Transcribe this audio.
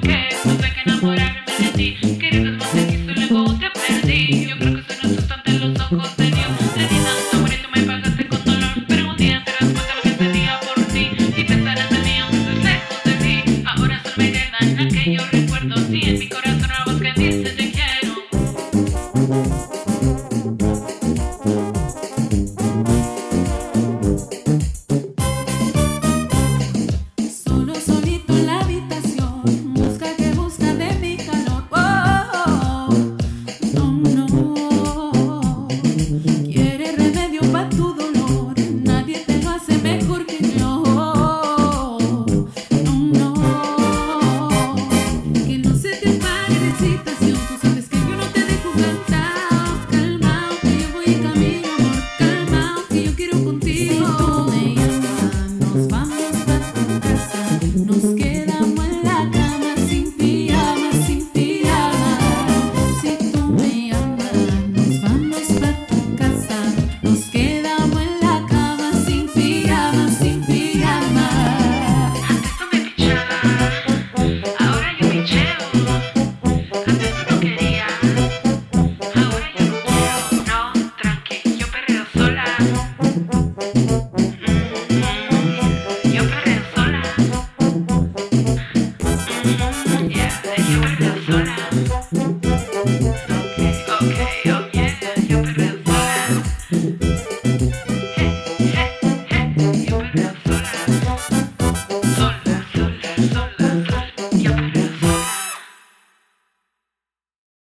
porque tuve que enamorarme de ti. Querido es más y luego te perdí. Yo creo que soy insultante en los ojos de Dios. Te di tanto amor y tú me pagaste con dolor. Pero un día te das cuenta lo que sentía por ti y pensarás